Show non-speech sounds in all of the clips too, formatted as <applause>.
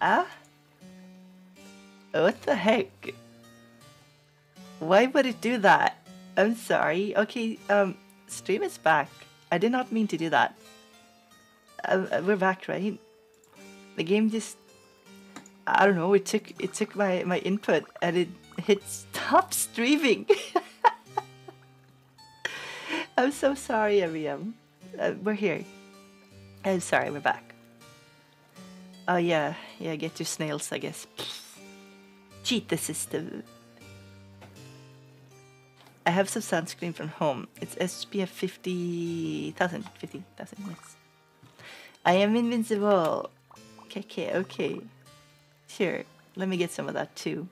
Ah? What the heck? Why would it do that? I'm sorry. Okay, um, stream is back. I did not mean to do that. Uh, uh, we're back, right? The game just I don't know, it took it took my, my input and it hit stop streaming. <laughs> I'm so sorry, Ariam. Uh, we're here. I'm sorry, we're back. Oh yeah, yeah, get er your snails, I guess. Er Cheat the system. I have some sunscreen from home. It's SPF 50,000. 50,000, yes. I am invincible. Okay, okay, okay. Here, let me get some of that too.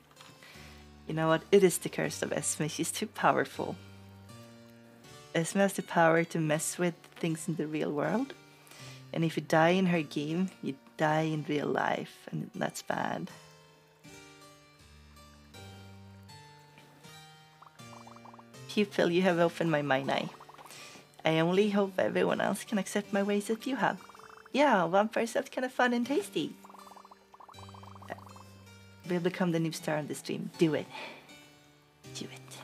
You know what? It is the curse of Esme. She's too powerful. Esme has the power to mess with things in the real world. And if you die in her game, you die in real life, and that's bad. Pupil, you have opened my mind eye. I only hope everyone else can accept my ways as you have. Yeah, vampire stuff's kind of fun and tasty. We'll become the new star on the stream. Do it. Do it.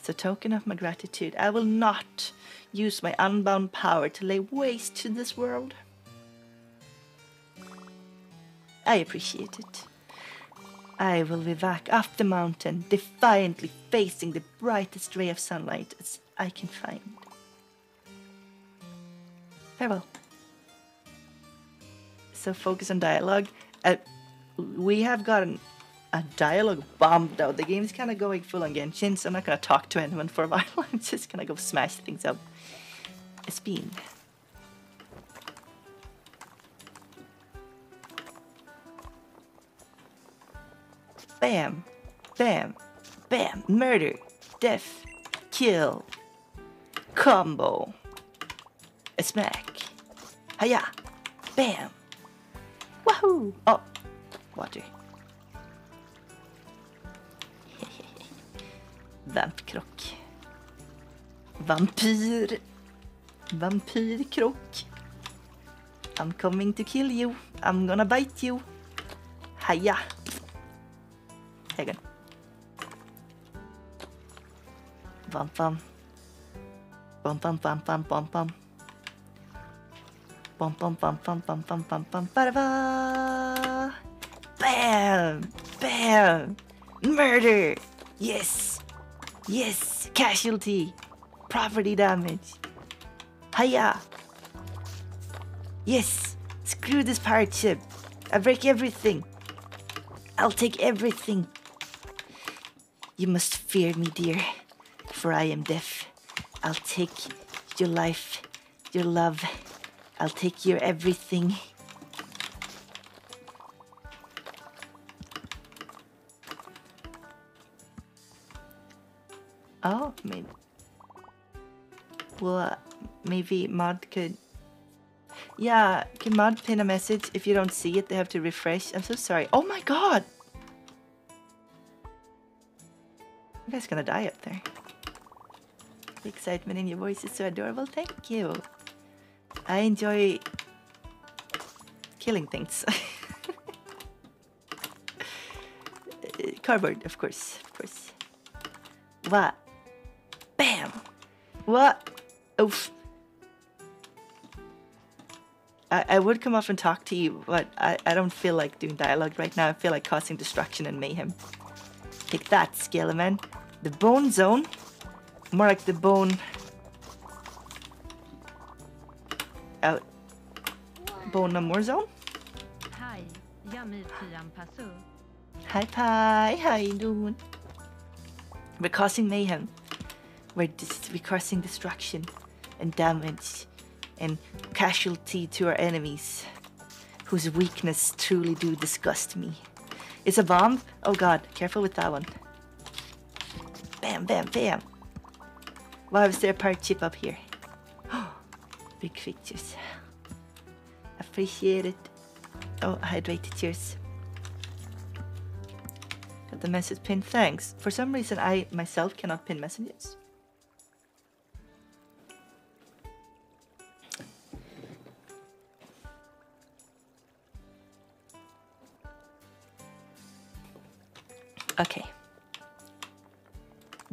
As a token of my gratitude, I will not use my unbound power to lay waste to this world. I appreciate it. I will be back up the mountain, defiantly facing the brightest ray of sunlight as I can find. Farewell. So focus on dialogue. Uh, we have gotten a dialogue bombed out. The game is kind of going full on Genshin, so I'm not going to talk to anyone for a while. <laughs> I'm just going to go smash things up. It's been. Bam, bam, bam, murder, death, kill, combo, a smack, Haja! bam, wahoo! Oh, water. <laughs> Vampkrock. Vampyr. Vampyrkrock. I'm coming to kill you. I'm gonna bite you. Hiya. Here Bum bum. Bum bum bum bum bum bum. Bum bum bum bum bum bum bum bum ba ba Bam! Bam! Murder! Yes! Yes! Casualty! Property damage! Hiya! Yes! Screw this pirate ship! I break everything! I'll take everything! You must fear me, dear, for I am deaf. I'll take your life, your love. I'll take your everything. Oh, maybe. Well, uh, maybe Mod could. Yeah, can Mod pin a message? If you don't see it, they have to refresh. I'm so sorry. Oh my god! You guys gonna die up there. The excitement in your voice is so adorable. Thank you. I enjoy killing things. <laughs> Cardboard, of course, of course. What? Bam! What? Oof. I, I would come off and talk to you, but I, I don't feel like doing dialogue right now. I feel like causing destruction and mayhem. Take that, Skeleman. The bone zone? More like the bone... Out. Bone no more zone? Hi, Yummy Pian Pasu. Hi, Pie. How you doing? We're causing mayhem. We're, dis- we're causing destruction and damage and casualty to our enemies, whose weakness truly do disgust me. It's a bomb? Oh god, careful with that one. Bam, bam, bam. Why was there a part chip up here? <gasps> Big creatures. Appreciate it. Oh, hydrated cheers. Got the message pin. Thanks. For some reason, I myself cannot pin messages.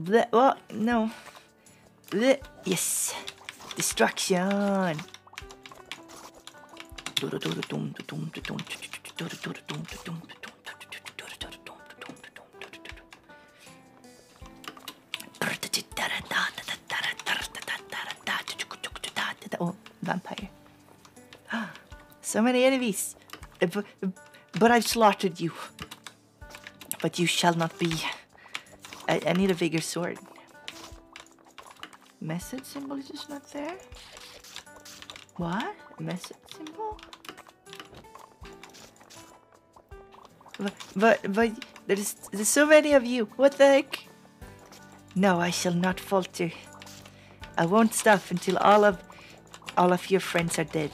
Bleh, well, no. Yes. Destruction. Oh, vampire. <gasps> So many enemies. But I've slaughtered you. But you shall not be. I, I need a bigger sword. Message symbol is just not there? What? Message symbol? But, but, but there's, there's so many of you. What the heck? No, I shall not falter. I won't stop until all of all of your friends are dead.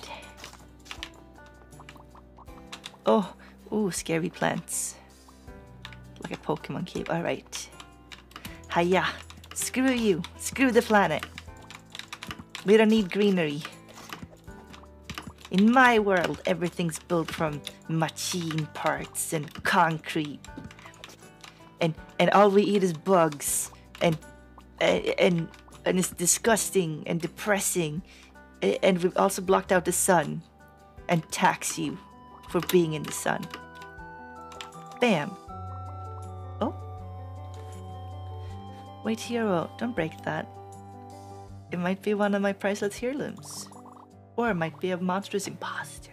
Oh, ooh, scary plants. Like a Pokemon cave. Alright. Hiya. Screw you. Screw the planet. We don't need greenery. In my world, everything's built from machine parts and concrete. And and all we eat is bugs. And and and it's disgusting and depressing. And we've also blocked out the sun and tax you for being in the sun. Bam. Wait, here, hero, don't break that. It might be one of my priceless heirlooms. Or it might be a monstrous imposter.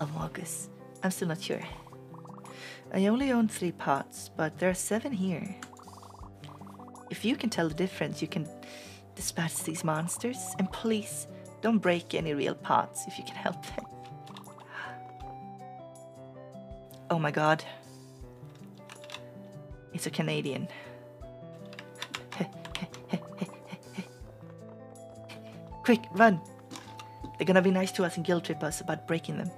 Among Us. I'm still not sure. I only own three pots, but there are seven here. If you can tell the difference, you can dispatch these monsters. And please, don't break any real pots if you can help it. <sighs> Oh my god. It's a Canadian. Quick, run! They're gonna be nice to us and guilt trip us about breaking them.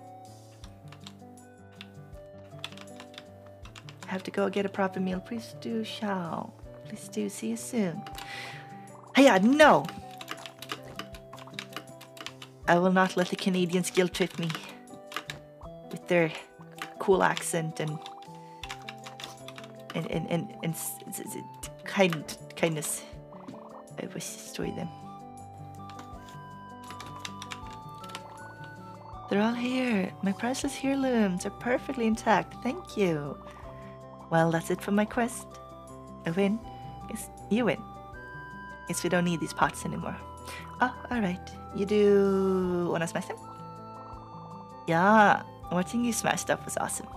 Have to go get a proper meal. Please do, shall. Please do. See you soon. Hiya, no! I will not let the Canadians guilt trip me with their cool accent and and and and, and s- kind kindness. I to destroy them. They're all here. My priceless heirlooms are perfectly intact. Thank you. Well, that's it for my quest. I win. Yes, you win. Guess we don't need these pots anymore. Oh, alright. You do wanna smash them? Yeah, watching you smash stuff was awesome.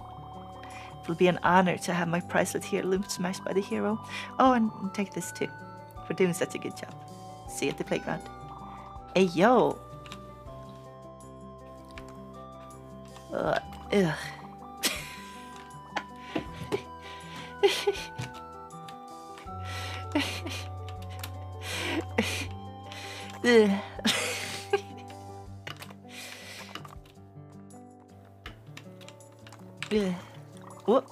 It will be an honor to have my priceless heirloom smashed by the hero. Oh, and take this too, for doing such a good job. See you at the playground. Hey, yo! Ugh. Ugh. Whoop.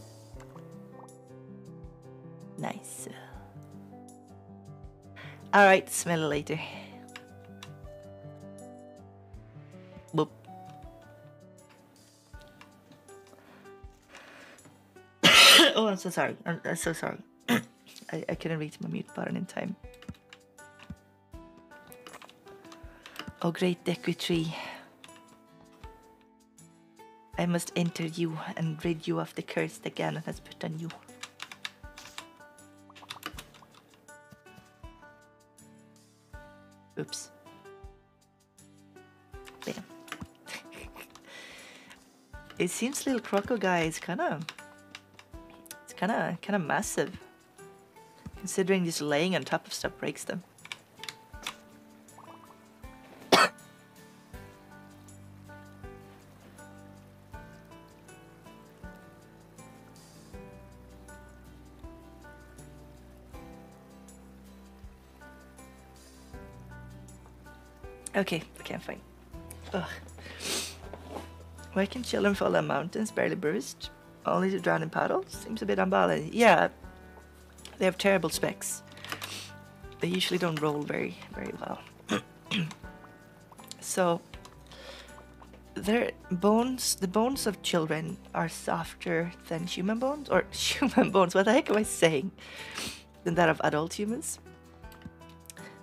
Nice. Alright, smell it later. I'm so sorry. I'm, I'm so sorry. <coughs> I, I couldn't reach my mute button in time. Oh, great Deku Tree. I must enter you and rid you of the curse that Ganon has put on you. Oops. Bam. <laughs> it seems little Croco guy is kind of, it's kind of, kind of massive. Considering just laying on top of stuff breaks them. Okay, I can't find. Ugh. Why can children fall on mountains barely bruised? Only to drown in puddles? Seems a bit unbalanced. Yeah, they have terrible specs. They usually don't roll very, very well. <clears throat> so, their bones, the bones of children are softer than human bones, or <laughs> human bones. What the heck am I saying? Than that of adult humans.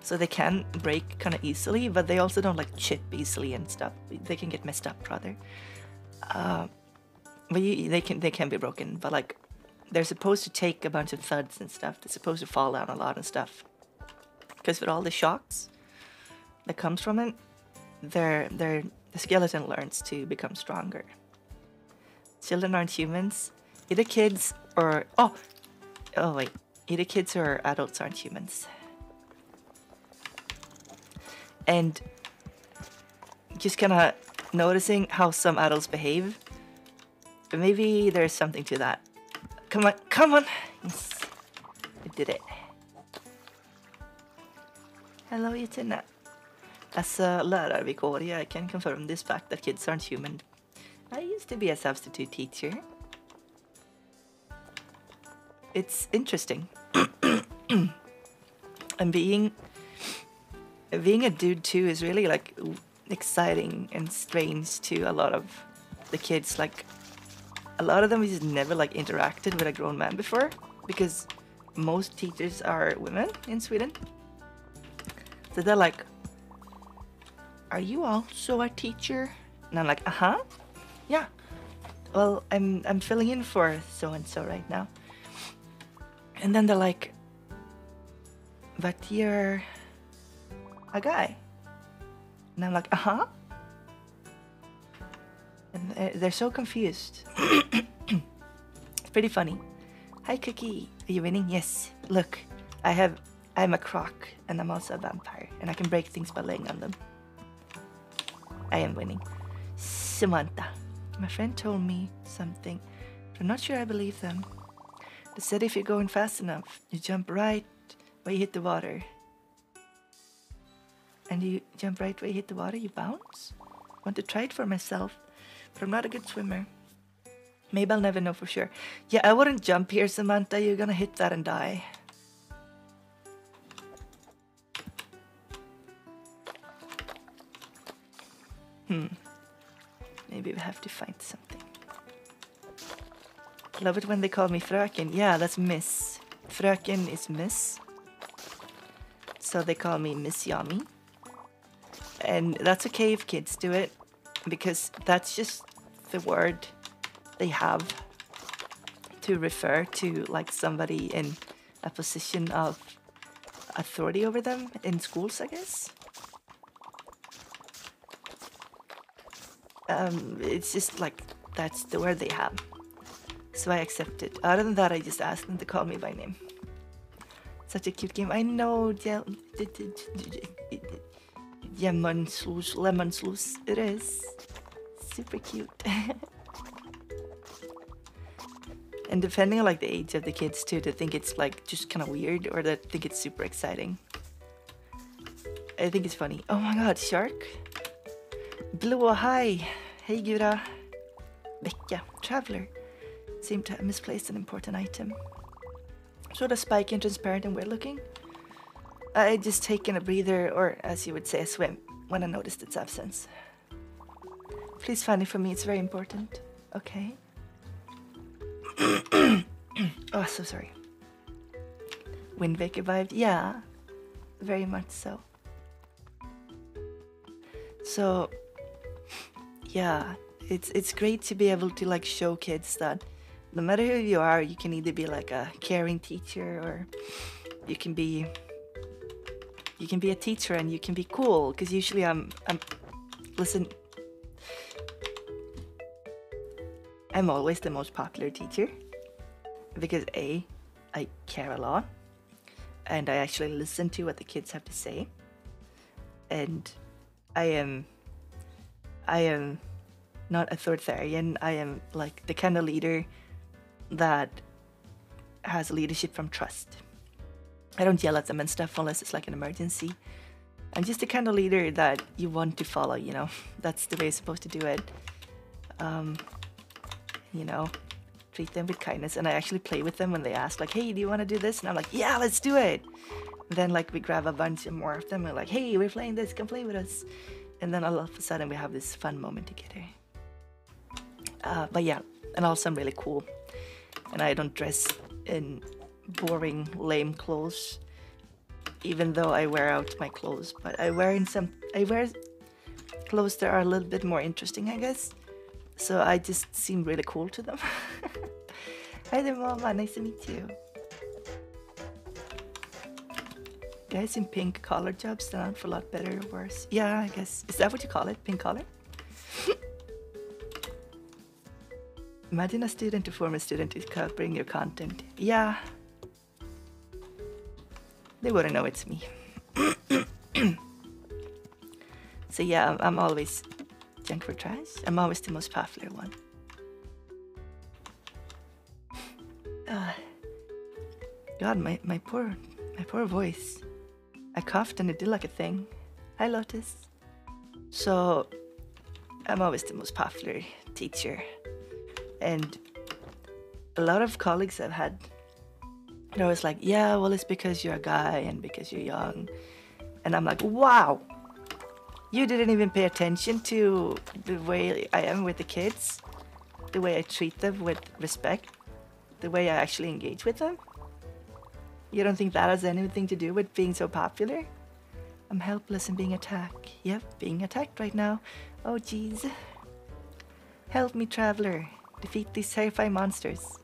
So they can break kind of easily, but they also don't like chip easily and stuff. They can get messed up rather. Uh, but you, they can they can be broken, but like they're supposed to take a bunch of thuds and stuff. They're supposed to fall down a lot and stuff. Because with all the shocks that comes from it, their their the skeleton learns to become stronger. Children aren't humans. Either kids or oh oh wait. Either kids or adults aren't humans. And just kinda noticing how some adults behave. Maybe there's something to that. Come on, come on! Yes. I did it. Hello Jutina. As a lärarvikarie, I can confirm this fact that kids aren't human. I used to be a substitute teacher. It's interesting. <clears throat> and being being a dude too is really like exciting and strange to a lot of the kids. Like a lot of them just never like interacted with a grown man before because most teachers are women in Sweden. So they're like, Are you also a teacher? And I'm like, uh huh. Yeah. Well, I'm I'm filling in for so and so right now. And then they're like, But you're a guy. And I'm like, uh huh. And they're- they're so confused. it's <coughs> pretty funny. Hi, Cookie. Are you winning? Yes. Look, I have. I'm a croc, and I'm also a vampire, and I can break things by laying on them. I am winning. Samantha. My friend told me something, but I'm not sure I believe them. They said if you're going fast enough, you jump right where you hit the water. And you jump right where you hit the water, you bounce? Want to try it for myself, but I'm not a good swimmer. Maybe I'll never know for sure. Yeah, I wouldn't jump here, Samantha. You're gonna hit that and die. Hmm. Maybe we have to find something. Love it when they call me Fröken. Yeah, that's Miss. Fröken is Miss. So they call me Miss Yami. And that's okay if kids do it, because that's just the word they have to refer to like somebody in a position of authority over them in schools, I guess. Um, it's just like that's the word they have. So I accept it. Other than that, I just ask them to call me by name. Such a cute game. I know. Lemon sluice, lemon sluice. It is super cute. <laughs> and depending on like the age of the kids too, to think it's like just kind of weird or to think it's super exciting. I think it's funny. Oh my god, shark. Blue, hi. Hey Gura. Becca, traveler. Seem to have misplaced an important item. Sort of spiky and transparent and weird looking. I just taken a breather, or as you would say, a swim, when I noticed its absence. Please find it for me, it's very important. Okay. <coughs> oh, so sorry. Wind Waker vibed? Yeah, very much so. So, yeah, it's it's great to be able to like show kids that no matter who you are, you can either be like a caring teacher or you can be you can be a teacher and you can be cool because usually I'm I'm listen. I'm always the most popular teacher because a I care a lot and I actually listen to what the kids have to say and I am I am not authoritarian. I am like the kind of leader that has leadership from trust I don't yell at them and stuff unless it's like an emergency. I'm just the kind of leader that you want to follow, you know. That's the way you're supposed to do it. Um, you know, treat them with kindness. And I actually play with them when they ask, like, hey, do you want to do this? And I'm like, yeah, let's do it. And then, like, we grab a bunch and more of them and, we're like, hey, we're playing this, come play with us. and then all of a sudden we have this fun moment together. Uh, but yeah, and also I'm really cool, and I don't dress in boring, lame clothes. Even though I wear out my clothes, but I wear in some I wear clothes that are a little bit more interesting, I guess. So I just seem really cool to them. <laughs> Hi there, Mama. Nice to meet you. Guys in pink collar jobs out for a lot better or worse. Yeah, I guess. Is that what you call it? Pink collar? <laughs> Imagine a student to former student is covering your content. Yeah. They wouldn't know it's me. <clears throat> so yeah, I'm, always junk for trash. I'm always the most popular one. Uh, <sighs> God, my, my poor my poor voice. I coughed and it did like a thing. Hi Lotus. So I'm always the most popular teacher. And a lot of colleagues I've had they're always like, yeah, well it's because you're a guy and because you're young. And I'm like, wow, you didn't even pay attention to the way I am with the kids, the way I treat them with respect, the way I actually engage with them. You don't think that has anything to do with being so popular? I'm helpless and being attacked. Yep, being attacked right now. Oh jeez. Help me, traveler. Defeat these terrifying monsters.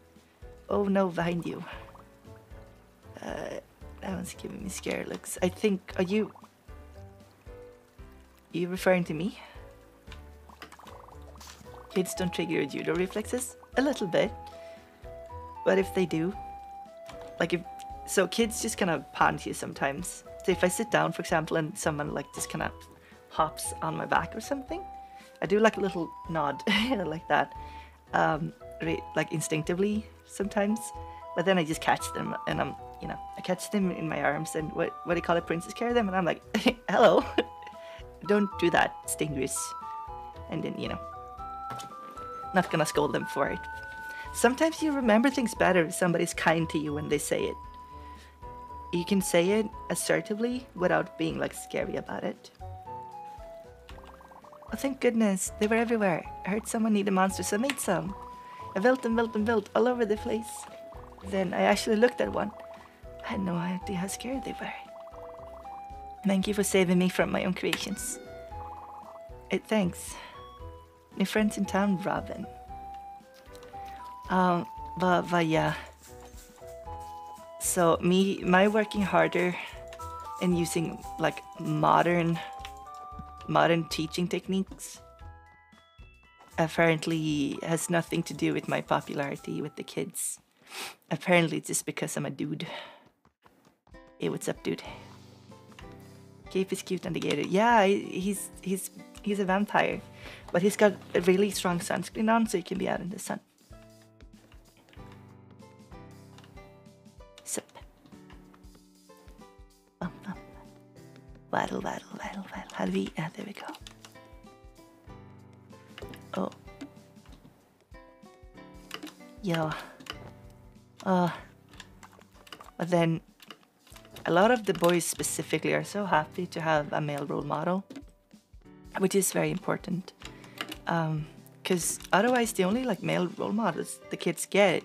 Oh no, behind you. Uh, that one's giving me scare looks. I think, are you... Are you referring to me? Kids don't trigger your judo reflexes? A little bit. But if they do, like if so kids just kind of pound you sometimes. So if I sit down, for example, and someone like just kind of hops on my back or something, I do like a little nod <laughs> like that, um, like instinctively sometimes. But then I just catch them, and I'm, you know, I catch them in my arms, and what what do you call it, princess carry them, and I'm like, <laughs> hello, <laughs> don't do that, stingers, and then you know, not gonna scold them for it. Sometimes you remember things better if somebody's kind to you when they say it you can say it assertively without being like scary about it. Oh, thank goodness, they were everywhere. I heard someone need a monster, so I made some. I built and built and built all over the place. Then I actually looked at one. I had no idea how scared they were. Thank you for saving me from my own creations. It thanks. My friends in town, Robin. Um, but, but yeah. So me, my working harder and using like modern, modern teaching techniques apparently has nothing to do with my popularity with the kids. Apparently it's just because I'm a dude. Hey, what's up, dude? Cape is cute and the gator. Yeah, he's he's he's a vampire, but he's got a really strong sunscreen on, so he can be out in the sun. Waddle, waddle, waddle, waddle. How do we? Ah, there we go. Oh. Yeah. Uh, but then a lot of the boys specifically are so happy to have a male role model, which is very important. Because um, otherwise, the only like male role models the kids get,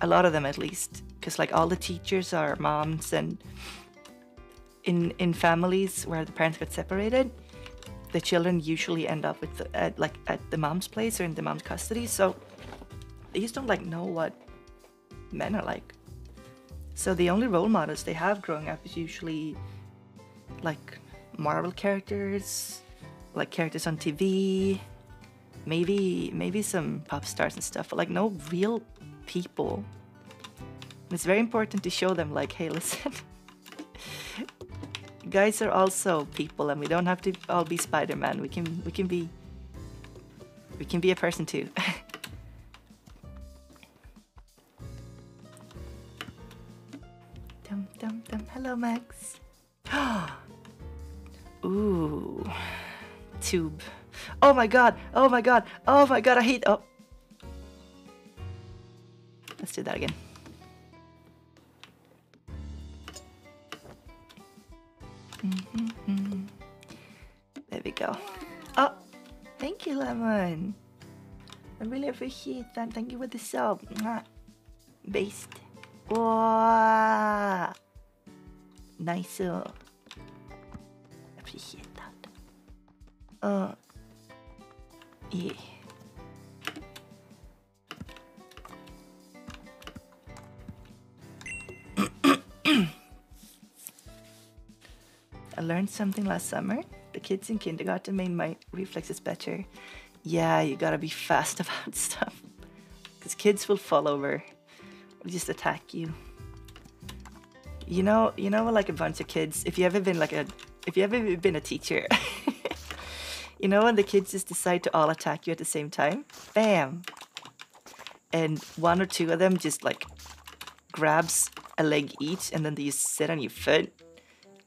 a lot of them at least, because like all the teachers are moms and in in families where the parents get separated, the children usually end up with the, at, like at the mom's place or in the mom's custody. So they just don't like know what men are like. So the only role models they have growing up is usually like Marvel characters, like characters on TV, maybe maybe some pop stars and stuff, but like no real people. And it's very important to show them like, hey, <laughs> listen guys are also people and we don't have to all be Spider-Man. We can we can be we can be a person too. <laughs> Hello Max. <gasps> Ooh. Tube. Oh my god. Oh my god. Oh my god. I hate oh. Let's do that again. Mm-hmm. There we go. Oh, thank you, Lemon. I really appreciate that. Thank you for the sub. Based. Wow. Nice. uh, Appreciate that. Uh. Yeah. I learned something last summer. The kids in kindergarten made my reflexes better. Yeah, you gotta be fast <laughs> about stuff. Because kids will fall over or just attack you. You know, you know, like a bunch of kids. If you ever been like a, if you ever been a teacher, <laughs> you know when the kids just decide to all attack you at the same time, bam, and one or two of them just like grabs a leg each, and then they sit on your foot,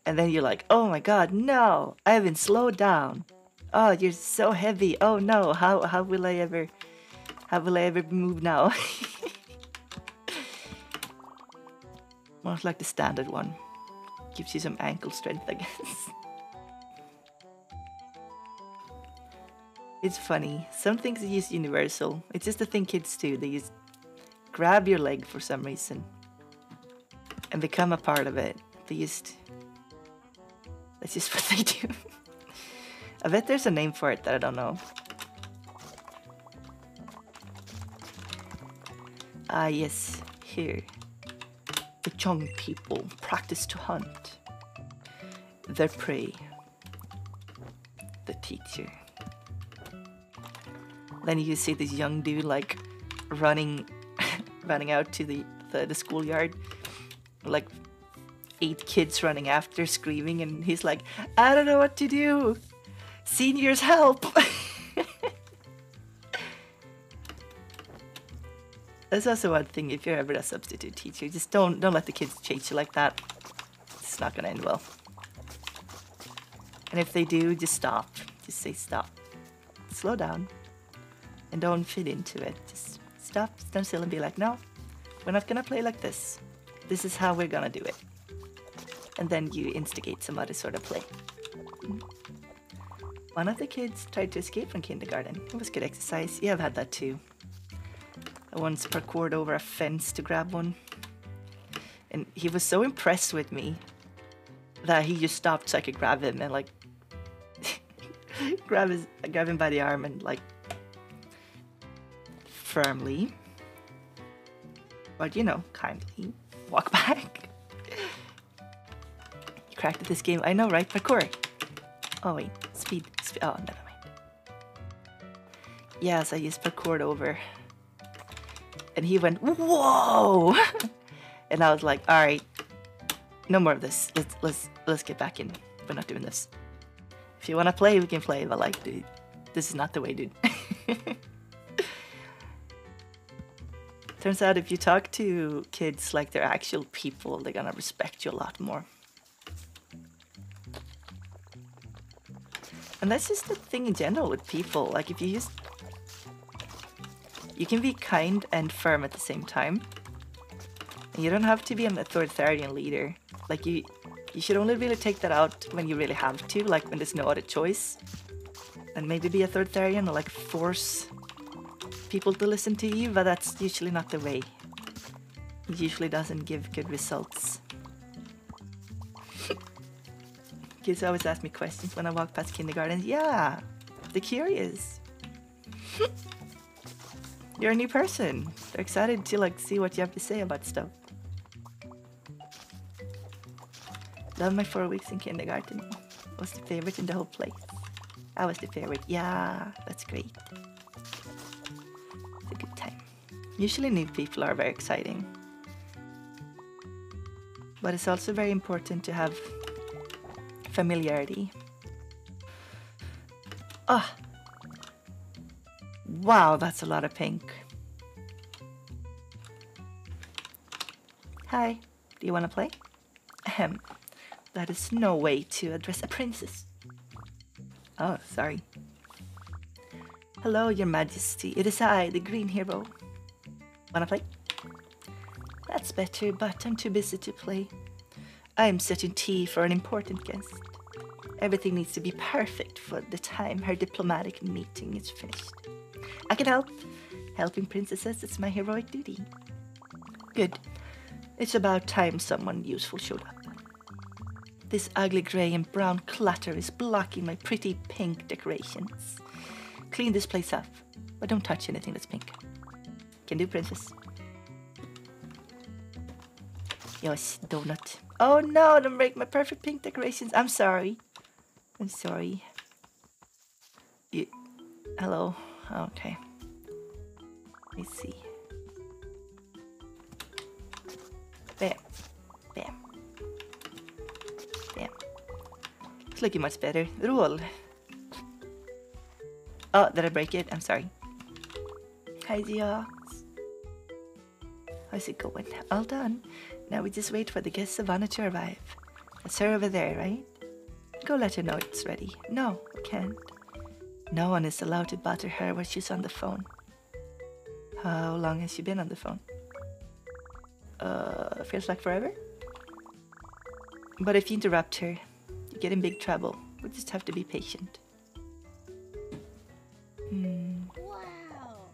and then you're like, oh my god, no, I haven't slowed down. Oh, you're so heavy. Oh no, how how will I ever, how will I ever move now? <laughs> More like the standard one. Gives you some ankle strength, I guess. It's funny. Some things are just universal. It's just a thing kids do. They just grab your leg for some reason and become a part of it. They just. That's just <laughs> what they do. I bet there's a name for it that I don't know. Ah, yes, here. The Chong people practice to hunt their prey. The teacher. Then you see this young dude like running, <laughs> running out to the, the, the schoolyard, like eight kids running after, screaming, and he's like, I don't know what to do. Seniors help. <laughs> That's also one thing. If you're ever a substitute teacher, just don't don't let the kids chase you like that. It's not gonna end well. And if they do, just stop. Just say stop. Slow down. And don't fit into it. Just stop, stand still, and be like, no, we're not gonna play like this. This is how we're gonna do it. And then you instigate some other sort of play. Mm-hmm. One of the kids tried to escape from kindergarten. It was good exercise. Yeah, I've had that too. Once parkoured over a fence to grab one. And he was so impressed with me that he just stopped so I could grab him and like <laughs> grab his grab him by the arm and like firmly but you know, kindly walk <laughs> back. you cracked at this game. I know, right? Parkour. Oh wait, speed. speed. Oh, never mind. Yes, I used parkoured over and he went whoa. <laughs> And i was like all right no more of this. Let's let's let's get back in. We're not doing this. If you want to play we can play but like dude this is not the way dude. <laughs> Turns out if you talk to kids like they're actual people they're gonna respect you a lot more. And that's just the thing in general with people. Like if you just you can be kind and firm at the same time. And you don't have to be an authoritarian leader. Like you you should only really take that out when you really have to, like when there's no other choice. And maybe be authoritarian or like force people to listen to you, but that's usually not the way. It usually doesn't give good results. <laughs> Kids always ask me questions when I walk past kindergarten. Yeah, they're curious. <laughs> You're a new person. They're excited to like see what you have to say about stuff. Love my four weeks in kindergarten. Was the favorite in the whole place. I was the favorite. Yeah, that's great. It's a good time. Usually new people are very exciting. But it's also very important to have familiarity. Ah, Wow, that's a lot of pink. Hi, do you want to play? Ahem. That is no way to address a princess. Oh, sorry. Hello, your majesty. It is I, the green hero. Wanna play? That's better, but I'm too busy to play. I am setting tea for an important guest. Everything needs to be perfect for the time her diplomatic meeting is finished. I can help. Helping princesses is my heroic duty. Good. It's about time someone useful showed up. This ugly grey and brown clutter is blocking my pretty pink decorations. Clean this place up, but don't touch anything that's pink. Can do, princess. Yes, donut. Oh no, don't break my perfect pink decorations. I'm sorry. I'm sorry. You, hello. Oh, okay. Let me see. Bam. Bam. Bam. It's looking much better. Roll. Oh, did I break it? I'm sorry. Hi, Geox. How's it going? All done. Now we just wait for the guest Savannah to arrive. That's her over there, right? Go let her know it's ready. No, I can't. No one is allowed to bother her while she's on the phone. How long has she been on the phone? Uh, feels like forever? But if you interrupt her, you get in big trouble. We just have to be patient. Hmm. Wow.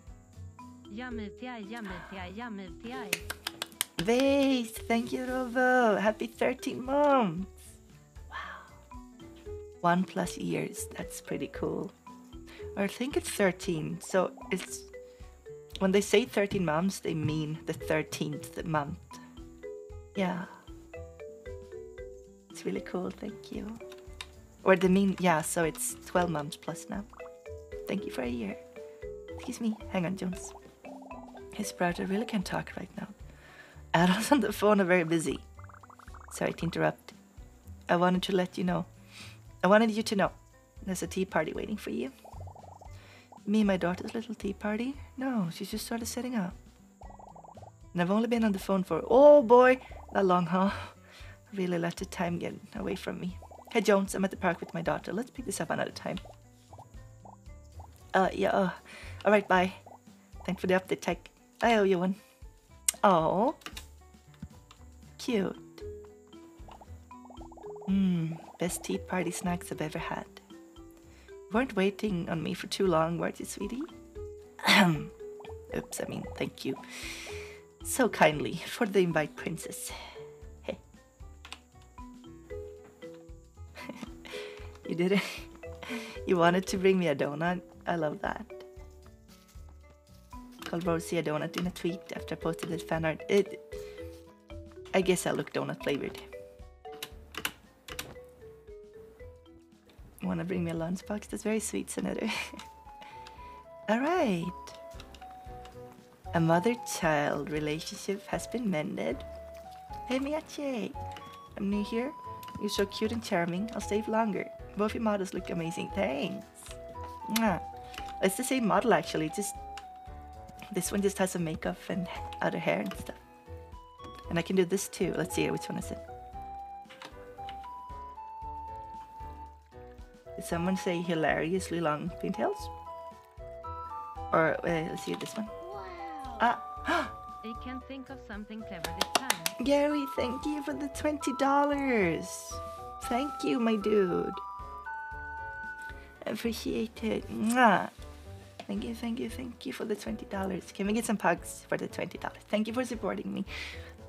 Vase, thank you, Rovo. Happy 13 months. Wow. One plus years. That's pretty cool. I think it's 13. So it's when they say 13 months, they mean the 13th month. Yeah. It's really cool. Thank you. Or they mean, yeah, so it's 12 months plus now. Thank you for a year. Excuse me. Hang on, Jones. His brother really can't talk right now. Adults <laughs> on the phone are very busy. Sorry to interrupt. I wanted to let you know. I wanted you to know. There's a tea party waiting for you. Me and my daughter's little tea party? No, she's just started setting up. And I've only been on the phone for, oh boy, that long, huh? <laughs> Really let the time get away from me. Hey Jones, I'm at the park with my daughter. Let's pick this up another time. Uh, yeah, uh, alright, bye. Thanks for the update, Tech. I owe you one. Oh, cute. Mmm, best tea party snacks I've ever had. Weren't waiting on me for too long, weren't you, sweetie? <clears throat> Oops, I mean, thank you. So kindly for the invite, princess. Hey. <laughs> you did it. <laughs> You wanted to bring me a donut. I love that. Called Rosie a donut in a tweet after I posted this fan art. It, I guess I look donut flavored. Wanna bring me a lunchbox? That's very sweet, Senator. <laughs> Alright. A mother child relationship has been mended. Hey Miyachi! I'm new here. You're so cute and charming. I'll stay longer. Both your models look amazing. Thanks. Mwah. It's the same model actually, just this one just has some makeup and other hair and stuff. And I can do this too. Let's see which one is it. Did someone say hilariously long pigtails? Or uh, let's see this one. Wow. Ah, <gasps> I can think of something clever this time. Gary, thank you for the twenty dollars. Thank you, my dude. Appreciate it. Mwah. Thank you, thank you, thank you for the twenty dollars. Can we get some pugs for the twenty dollars? Thank you for supporting me.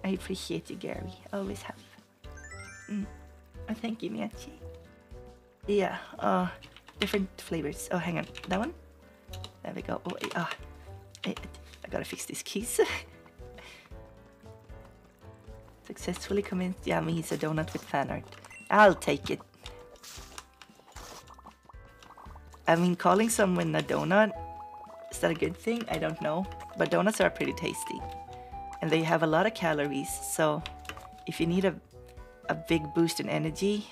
I appreciate you, Gary. Always have. Mm. Oh, thank you, Miyachi. Yeah. Uh, different flavors. Oh, hang on. That one. There we go. Oh. Eh, I gotta fix these keys. <laughs> Successfully convinced Yami he's a donut with fan art. I'll take it. I mean, calling someone a donut, is that a good thing? I don't know. But donuts are pretty tasty. And they have a lot of calories, so if you need a, a big boost in energy,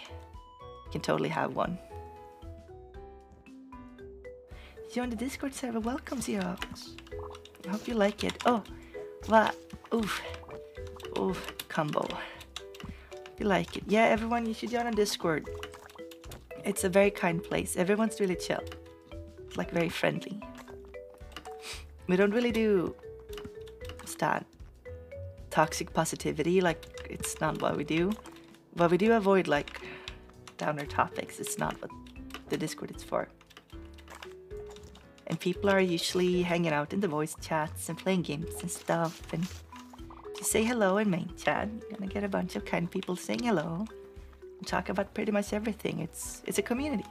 can totally have one. Join the Discord server. Welcome, Xerox. I hope you like it. Oh, wow. Oof. Oof. Combo. You like it. Yeah, everyone, you should join on Discord. It's a very kind place. Everyone's really chill. Like very friendly. We don't really do stat toxic positivity, like it's not what we do. But we do avoid like downer topics. It's not what the Discord is for. And people are usually hanging out in the voice chats and playing games and stuff. And you say hello in main chat, you're gonna get a bunch of kind people saying hello and talk about pretty much everything. It's it's a community,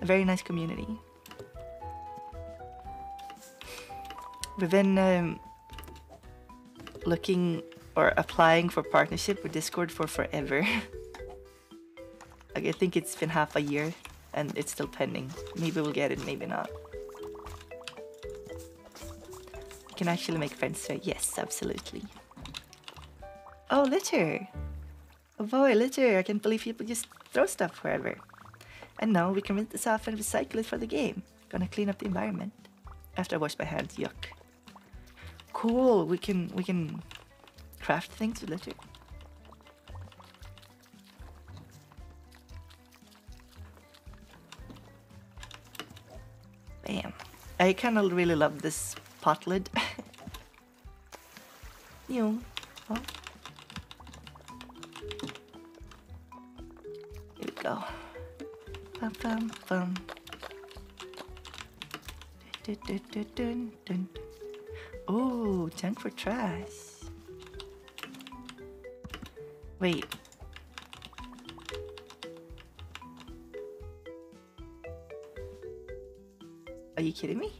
a very nice community. We've been um, looking or applying for partnership with Discord for forever. <laughs> like I think it's been half a year and it's still pending. Maybe we'll get it, maybe not. You can actually make friends there. Yes, absolutely. Oh, litter! Oh boy, litter! I can't believe people just throw stuff wherever. And now we can rinse this off and recycle it for the game. Gonna clean up the environment. After I wash my hands, yuck. Cool, we can we can craft things with litter. I kind of really love this pot lid. <laughs> you. Oh. Here we go. Bum, bum, bum. Dun, dun, dun, dun, dun. Oh, junk for trash. Wait. You kidding me?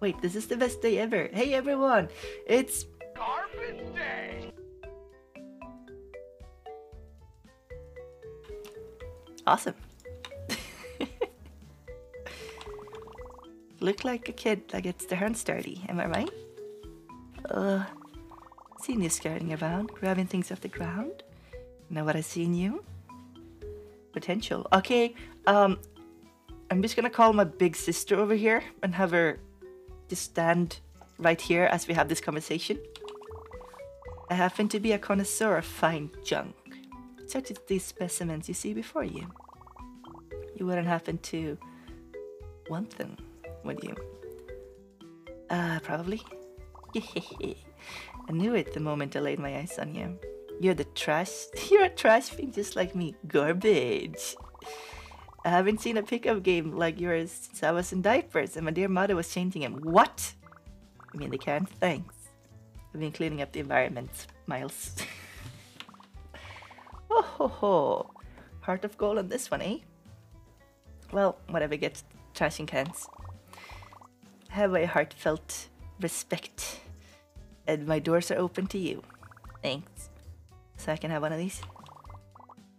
Wait, this is the best day ever. Hey everyone, it's Garbage Day! awesome. <laughs> Look like a kid that gets their hands dirty, am I right? Uh, seen you scurrying around, grabbing things off the ground. Know what I see in you? Potential. Okay, um, I'm just gonna call my big sister over here and have her just stand right here as we have this conversation. I happen to be a connoisseur of fine junk, such as these specimens you see before you. You wouldn't happen to want them, would you? Uh, probably. <laughs> I knew it the moment I laid my eyes on you. You're the trash. <laughs> You're a trash thing just like me. Garbage. I haven't seen a pickup game like yours since I was in diapers and my dear mother was changing him. What? I mean, they can't. Thanks. I've been cleaning up the environment, Miles. <laughs> oh ho ho. Heart of gold on this one, eh? Well, whatever gets trashing cans. Have a heartfelt respect. And my doors are open to you. Thanks. So I can have one of these?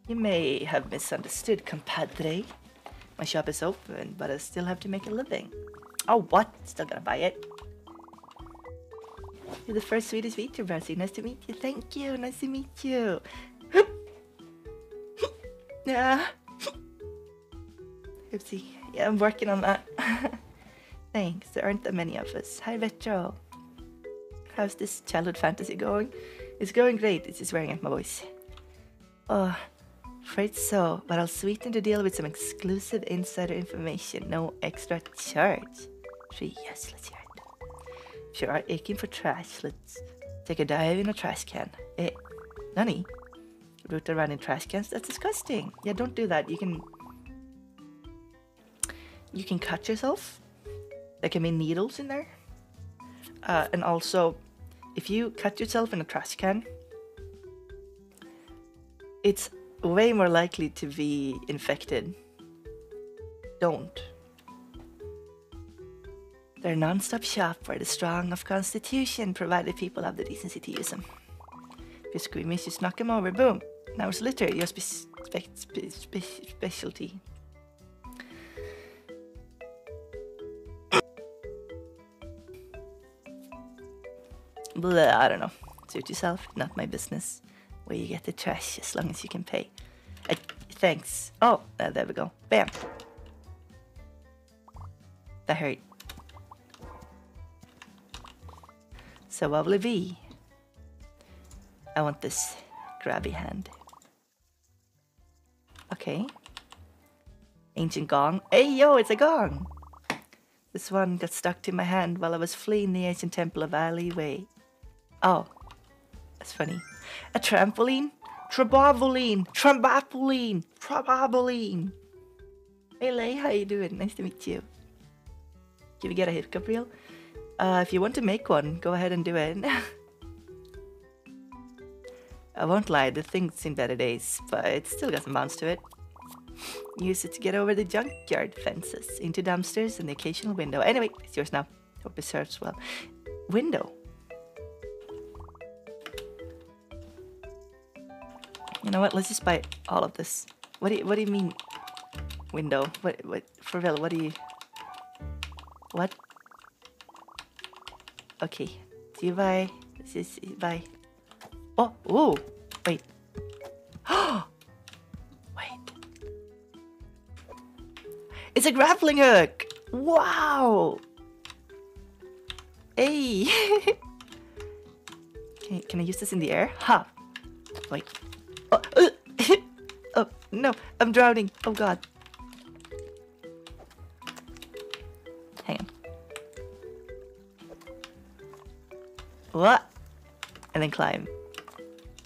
You may have misunderstood, compadre. My shop is open, but I still have to make a living. Oh, what? Still gotta buy it. You're the first Swedish VTuber. So nice to meet you. Thank you. Nice to meet you. yeah. <laughs> Oopsie. Yeah, I'm working on that. <laughs> Thanks. There aren't that many of us. Hi, Retro. How's this childhood fantasy going? It's going great. It's just wearing out my voice. Oh, afraid so. But I'll sweeten the deal with some exclusive insider information. No extra charge. Three, hear it. If you are aching for trash, let's take a dive in a trash can. Eh, Nani? Root around in trash cans? That's disgusting. Yeah, don't do that. You can... You can cut yourself. There can be needles in there. Uh, and also, if you cut yourself in a trash can, it's way more likely to be infected. Don't. They're non-stop shop for the strong of constitution, provided people have the decency to use them. If you're squeamish, just knock 'em over. Boom. Now it's litter, your spe- spe- spe- specialty. Blah, I don't know. Suit yourself, not my business. Where you get the trash as long as you can pay. Uh, thanks. Oh, uh, there we go. Bam. That hurt. So be? I want this grabby hand. Okay. Ancient gong. Hey yo, it's a gong! This one got stuck to my hand while I was fleeing the ancient temple of Alleyway. Oh, that's funny. A trampoline? Trabovoline, Trambopoline, Trabovoline. Hey Lay, how you doing? Nice to meet you. Can we get a hiccup reel? Uh, if you want to make one, go ahead and do it. <laughs> I won't lie, the thing's seen better days, but it's still got some bounce to it. Use it to get over the junkyard fences, into dumpsters and the occasional window. Anyway, it's yours now. Hope it serves well. Window. You know what? Let's just buy all of this. What do you, what do you mean, window? What what for real? What do you? What? Okay. Do you buy? Is this you buy? Oh, oh, wait. <gasps> wait. It's a grappling hook. Wow. Hey. <laughs> can, can I use this in the air? Ha. Wait. Oh, uh, <laughs> oh no, I'm drowning. Oh god. Hang on. What? And then climb.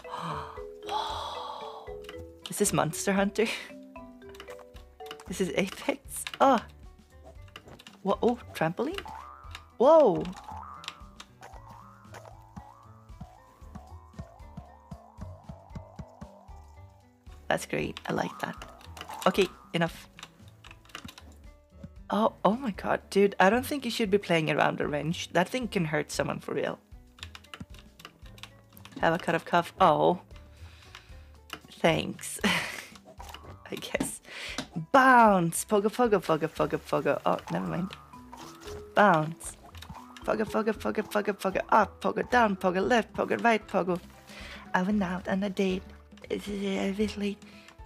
<gasps> Is this Monster Hunter? <laughs> this is Apex? Oh. What? Oh, trampoline? Whoa. That's great. I like that. Okay, enough. Oh, oh my god, dude. I don't think you should be playing around a wrench. That thing can hurt someone for real. Have a cut of cuff. Oh. Thanks. <laughs> I guess. Bounce. Pogo, pogo, pogo, pogo, pogo. Oh, never mind. Bounce. Pogo, pogo, pogo, pogo, pogo. Up, pogo, down, pogo, left, pogo, right, pogo. I went out on a date. Obviously,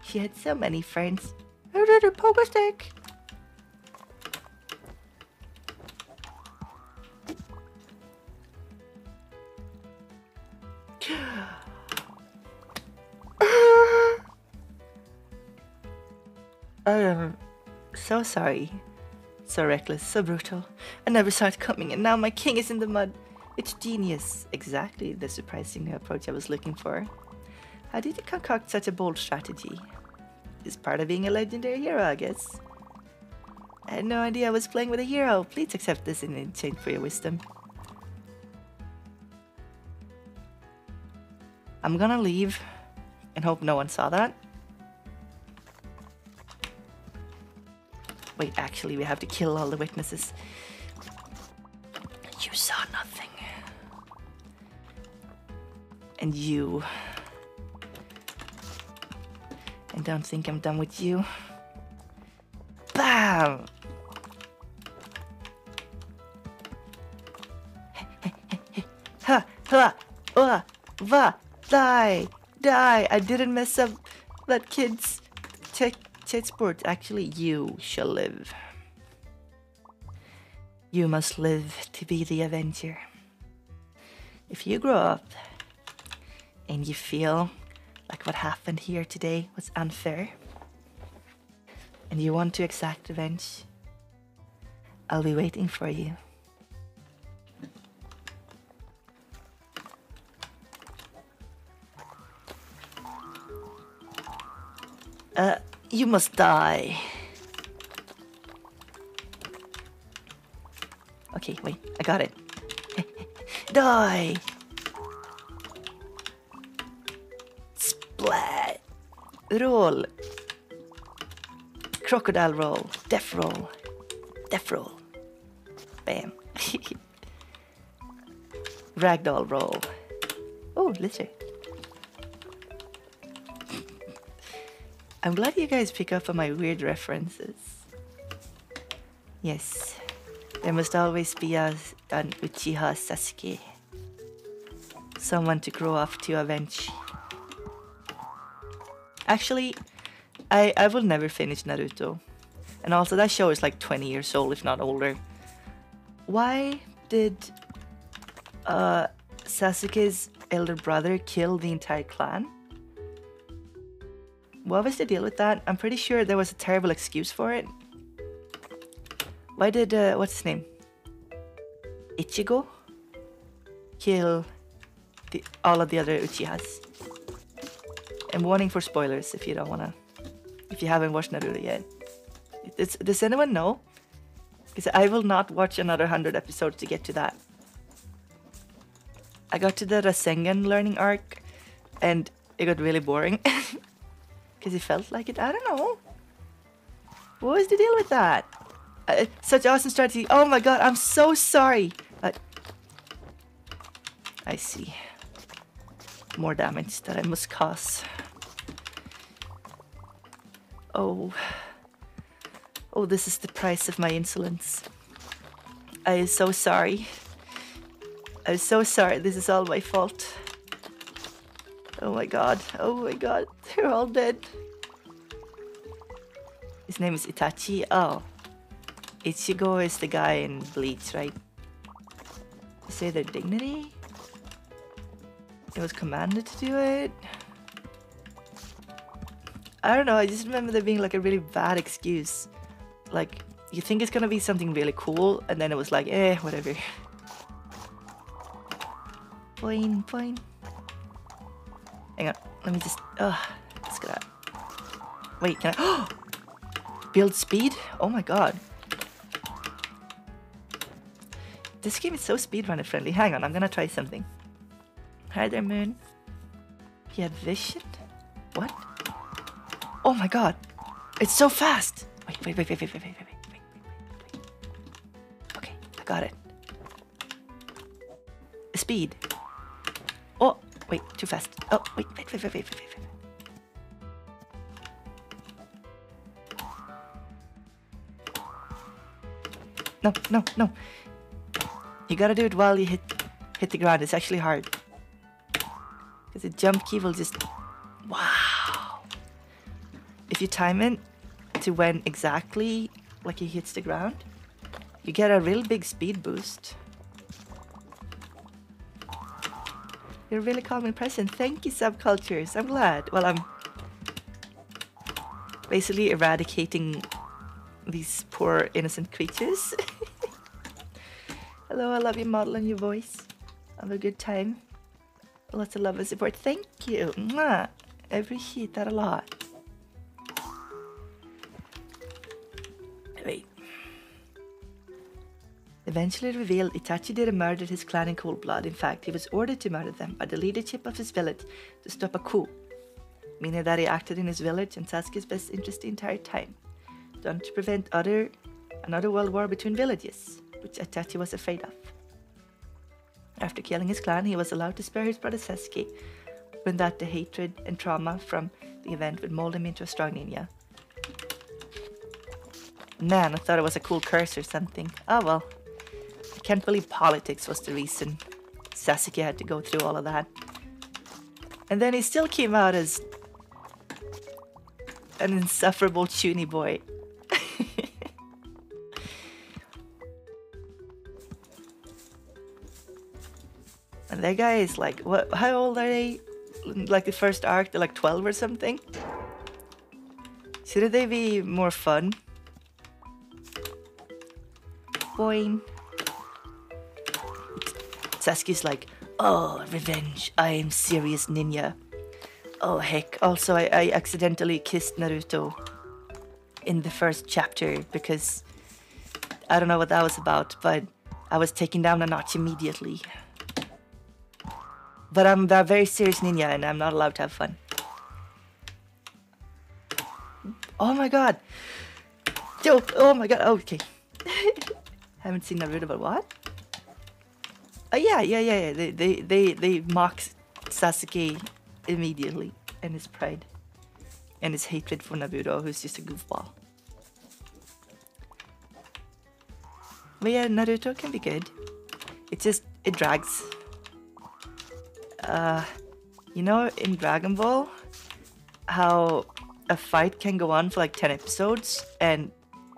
she had so many friends. I did a pogo stick. <sighs> I am so sorry. So reckless, so brutal. I never saw it coming, and now my king is in the mud. It's genius. Exactly the surprising approach I was looking for. How did you concoct such a bold strategy? It's part of being a legendary hero, I guess. I had no idea I was playing with a hero. Please accept this in exchange for your wisdom. I'm gonna leave and hope no one saw that. Wait, actually, we have to kill all the witnesses. You saw nothing. And you. And don't think I'm done with you. Bam! ha! Ha! Uh, va! Die! Die! I didn't mess up that kid's check sport. Actually, you shall live. You must live to be the Avenger. If you grow up and you feel like what happened here today was unfair, and you want to exact revenge, I'll be waiting for you. Uh, you must die. Okay, wait, I got it. <laughs> die! Splat! Roll! Crocodile roll. Death roll. Death roll. Bam. <laughs> Ragdoll roll. Oh, lizard. I'm glad you guys pick up on my weird references. Yes, there must always be a, an Uchiha Sasuke. Someone to grow up to avenge. Actually, I, I will never finish Naruto. And also that show is like 20 years old, if not older. Why did uh, Sasuke's elder brother kill the entire clan? What was the deal with that? I'm pretty sure there was a terrible excuse for it. Why did, uh, what's his name? Ichigo? Kill the, all of the other Uchihas. And warning for spoilers if you don't wanna, if you haven't watched Naruto yet. It's, does anyone know? Because I will not watch another hundred episodes to get to that. I got to the Rasengan learning arc, and it got really boring. <laughs> Because it felt like it. I don't know. What was the deal with that? Uh, such awesome strategy. Oh my god, I'm so sorry. Uh, I see. More damage that I must cause. Oh. Oh, this is the price of my insolence. I am so sorry. I'm so sorry. This is all my fault. Oh my god. Oh my god. <laughs> They're all dead. His name is Itachi. Oh. Ichigo is the guy in Bleach, right? Say their dignity? It was commanded to do it? I don't know, I just remember there being like a really bad excuse. Like, you think it's gonna be something really cool, and then it was like, eh, whatever. Boing, boing. Hang on, let me just. Ugh, let's get out. Wait, can I. <gasps> Build speed? Oh my god. This game is so speedrunner friendly. Hang on, I'm gonna try something. Hi there, Moon. You have vision? What? Oh my god. It's so fast. Wait, wait, wait, wait, wait, wait, wait, wait, wait, wait, wait. Okay, I got it. Speed. Oh, wait, too fast. Oh, wait, wait, wait, wait, wait, wait, wait. No, no, no. You gotta do it while you hit hit the ground. It's actually hard. Because the jump key will just. If you time it to when exactly like he hits the ground, you get a real big speed boost. You're really calm and present. Thank you, subcultures. I'm glad. Well, I'm basically eradicating these poor innocent creatures. <laughs> Hello, I love your model and your voice. Have a good time. Lots of love and support. Thank you. Mwah. I appreciate that a lot. Eventually revealed Itachi didn't murder his clan in cold blood. In fact, he was ordered to murder them by the leadership of his village to stop a coup, meaning that he acted in his village and Sasuke's best interest the entire time, done to prevent other another world war between villages, which Itachi was afraid of. After killing his clan, he was allowed to spare his brother Sasuke, when that the hatred and trauma from the event would mold him into a strong ninja. Man, I thought it was a cool curse or something. Oh well. Can't believe politics was the reason Sasuke had to go through all of that. And then he still came out as an insufferable chuny boy. <laughs> and that guy is like, what? How old are they? Like the first arc, they're like 12 or something? Shouldn't they be more fun? Boing. Sasuke's like, oh, revenge. I am serious ninja. Oh, heck. Also, I, I accidentally kissed Naruto in the first chapter because I don't know what that was about, but I was taken down a notch immediately. But I'm a very serious ninja and I'm not allowed to have fun. Oh my god. Yo, oh my god. Oh, okay. <laughs> Haven't seen Naruto, but what? Oh yeah, yeah, yeah, yeah. They, they, they, they mock Sasuke immediately and his pride and his hatred for Naruto, who's just a goofball. But yeah, Naruto can be good. It just it drags. Uh, you know, in Dragon Ball, how a fight can go on for like ten episodes and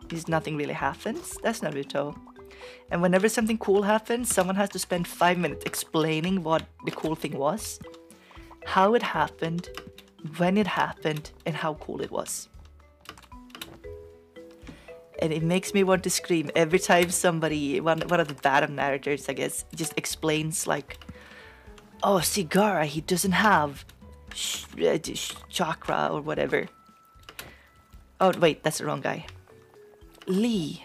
just nothing really happens. That's Naruto. And whenever something cool happens, someone has to spend five minutes explaining what the cool thing was, how it happened, when it happened, and how cool it was. And it makes me want to scream every time somebody, one, one of the bad narrators, I guess, just explains, like, oh, Sigara, he doesn't have sh- uh, sh- chakra or whatever. Oh wait, that's the wrong guy. Lee.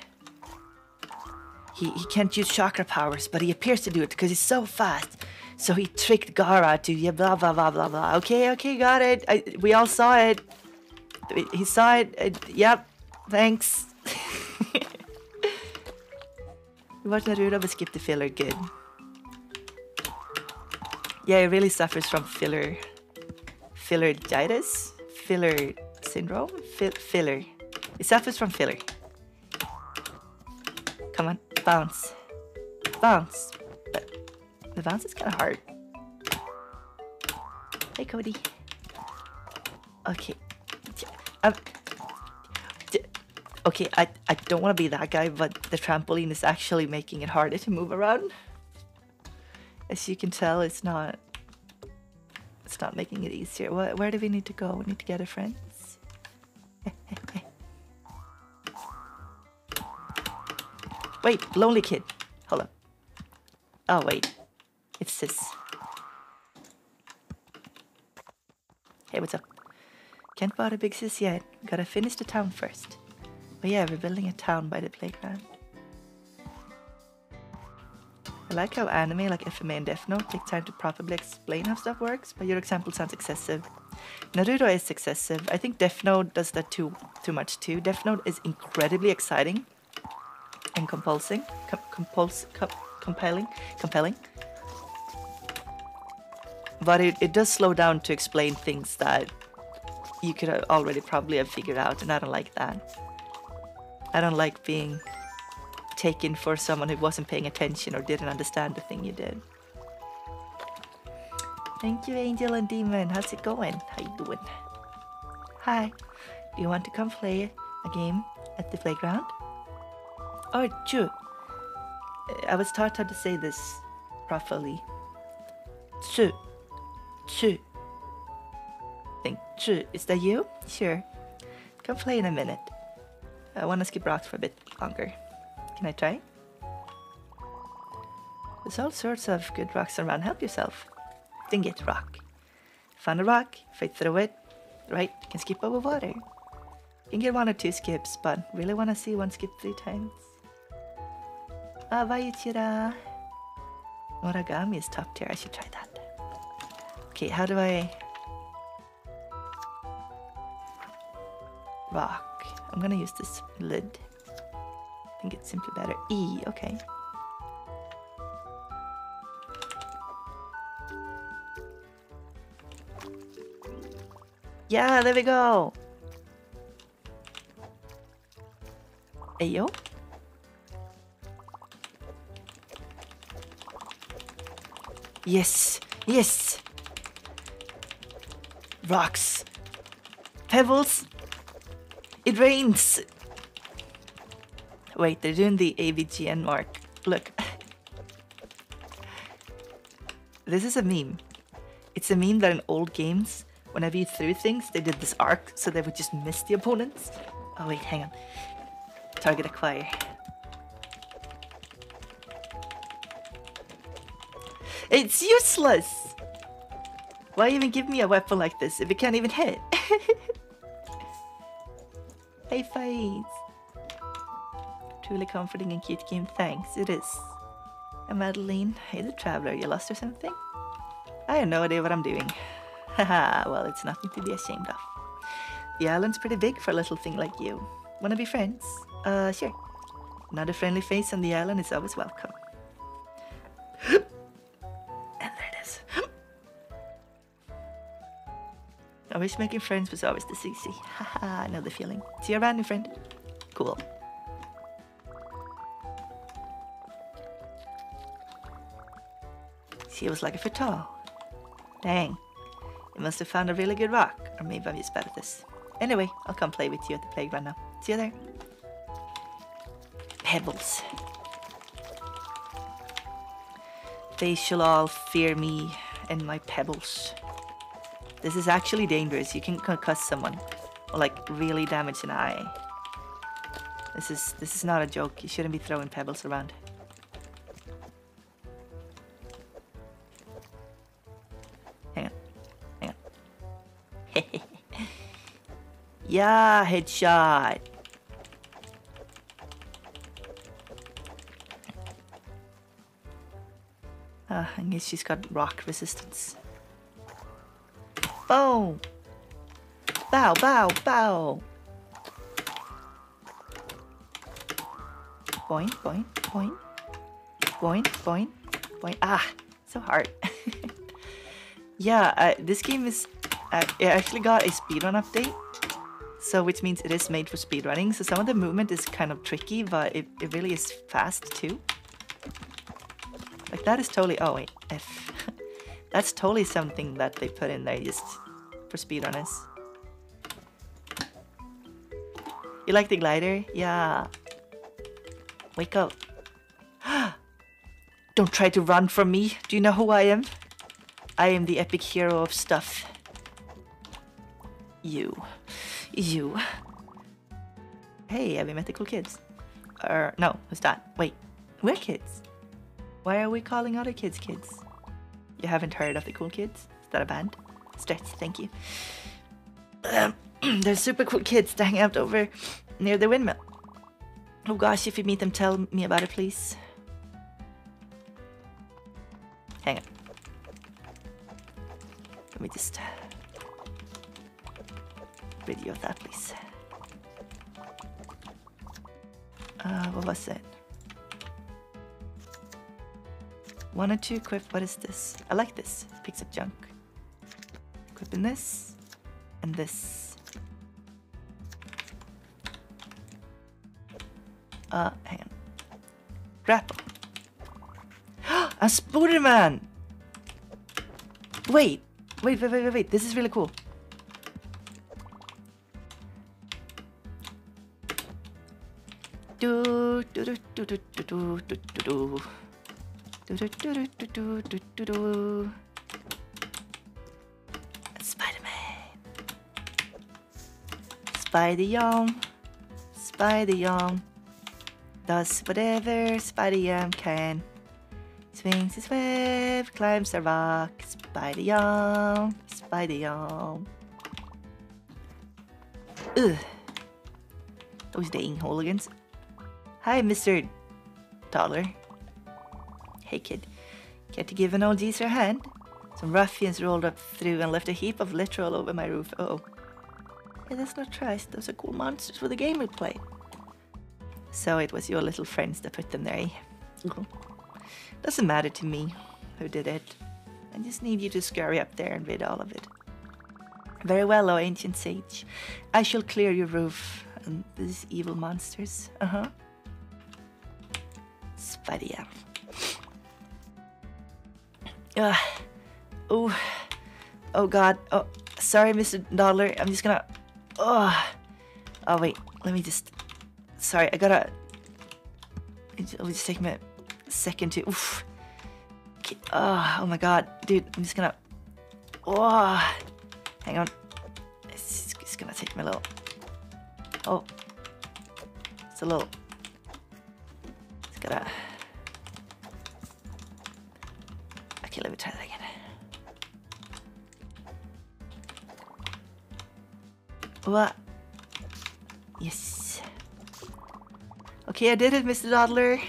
He he can't use chakra powers, but he appears to do it because he's so fast. So he tricked Gaara to yeah blah blah blah blah blah. Okay, okay, got it. I, we all saw it. He saw it. Uh, yep. Thanks. <laughs> Vart när Rudolf skip the filler good. Yeah, he really suffers from filler filleritis, filler syndrome, Fi- filler. He suffers from filler. Come on, bounce, bounce. But the bounce is kind of hard. Hey, Cody. Okay. Um, okay, I, I don't want to be that guy, but the trampoline is actually making it harder to move around. As you can tell, it's not. It's not making it easier. Where, where do we need to go? We need to get a friends. Wait, lonely kid. Hold on. Oh wait, it's this. Hey, what's up? Can't buy big sis yet. Gotta finish the town first. Oh yeah, we're building a town by the playground. I like how anime like FMA and Death Note take time to properly explain how stuff works, but your example sounds excessive. Naruto is excessive. I think Death Note does that too too much too. Death Note is incredibly exciting and compulsing, com- compuls- com- compelling, compelling. But it, it does slow down to explain things that you could already probably have figured out, and I don't like that. I don't like being taken for someone who wasn't paying attention or didn't understand the thing you did. Thank you, Angel and Demon. How's it going? How you doing? Hi. Do you want to come play a game at the playground? Oh, uh, true. I was taught how to say this properly. Chu. Chu. Think Chu. Is that you? Sure. Come play in a minute. I want to skip rocks for a bit longer. Can I try? There's all sorts of good rocks around. Help yourself. Then get rock. Find a rock, fight through it. Right, can skip over water. You can get one or two skips, but really want to see one skip three times. Vaichira. Origami is top tier. I should try that. Okay, how do I... Rock. I'm gonna use this lid. I think it's simply better. E, okay. Yeah, there we go. Ayo. Yes, yes. Rocks. Pebbles. It rains. Wait, they're doing the AVGN mark. Look. this is a meme. It's a meme that in old games, whenever you threw things, they did this arc so they would just miss the opponents. Oh wait, hang on. Target acquire. It's useless! Why even give me a weapon like this if it can't even hit? <laughs> hey, Faiz. Truly comforting and cute game, thanks. It is. And Madeline, hey the traveler, you lost or something? I have no idea what I'm doing. <laughs> Haha, well, it's nothing to be ashamed of. The island's pretty big for a little thing like you. Wanna be friends? Uh, sure. Another friendly face on the island is always welcome. Wish making friends was always this easy. <laughs> Haha, I know the feeling. See you around, new friend. Cool. She was like a foot tall. Dang. You must have found a really good rock, or maybe I'm just bad at this. Anyway, I'll come play with you at the playground now. See you there. Pebbles. They shall all fear me and my pebbles. This is actually dangerous. You can concuss someone, or like really damage an eye. This is this is not a joke. You shouldn't be throwing pebbles around. Hang on. Hang on. <laughs> Yeah, headshot. Ah, I guess she's got rock resistance. Boom! Bow, bow, bow! Boing, boing, boing. Boing, boing, boing. Ah, so hard. <laughs> yeah, uh, this game is. Uh, it actually got a speedrun update. So, which means it is made for speedrunning. So, some of the movement is kind of tricky, but it, it really is fast too. Like, that is totally. Oh, wait. F. That's totally something that they put in there just for speedrunners. You like the glider? Yeah. Wake up. <gasps> Don't try to run from me. Do you know who I am? I am the epic hero of stuff. You. You. Hey, have we met the cool kids? Or, no, who's that? Wait, we're kids. Why are we calling other kids kids? You haven't heard of the cool kids? Is that a band? Stretch, thank you. Um, <clears throat> they're super cool kids that hang out over near the windmill. Oh gosh, if you meet them, tell me about it, please. Hang on. Let me just video that, please. Uh, what was it? One or two equip. What is this? I like this. Picks up junk. Equipping this and this. Uh, hang on. Grapple. <gasps> A Spooderman! Wait, wait, wait, wait, wait, wait. This is really cool. Do do do do do do do do do Spider-Man. Spider-Yam. Spider-Yam. Does whatever Spider-Yam can. Swings his web, climbs a rock. Spider-Yam. Spider-Yam. Ugh. Those dang hooligans. Hi, Mr. Dollar. Hey, kid. Care to give an old geezer a hand? Some ruffians rolled up through and left a heap of litter all over my roof. Oh. Hey, that's not trust. Those are cool monsters for the game we play. So it was your little friends that put them there, eh? Cool. Doesn't matter to me who did it. I just need you to scurry up there and rid all of it. Very well, O ancient sage. I shall clear your roof and these evil monsters. Uh huh. Spider. Ugh. Oh. Oh god. Oh, sorry, Mr. Dawdler. I'm just gonna. Oh. Oh wait. Let me just. Sorry, I gotta. It'll just take me a second to. Oof. Oh, oh my god, dude. I'm just gonna. Oh. Hang on. It's, it's gonna take me a little. Oh. It's a little. It's gotta. Okay, let me try that again. What? Yes. Okay, I did it, Mr. Dawdler.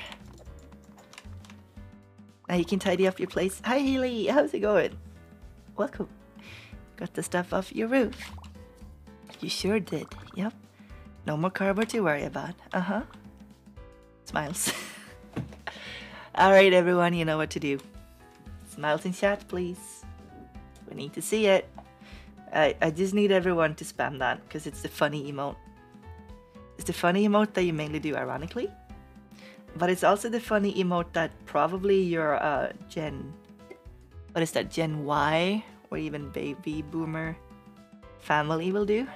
Now you can tidy up your place. Hi, Haley. How's it going? Welcome. Got the stuff off your roof. You sure did. Yep. No more cardboard to worry about. Uh huh. Smiles. <laughs> All right, everyone, you know what to do. Smiles in chat, please. We need to see it. I, I just need everyone to spam that because it's the funny emote. It's the funny emote that you mainly do ironically, but it's also the funny emote that probably your uh, Gen, what is that, Gen Y or even baby boomer family will do.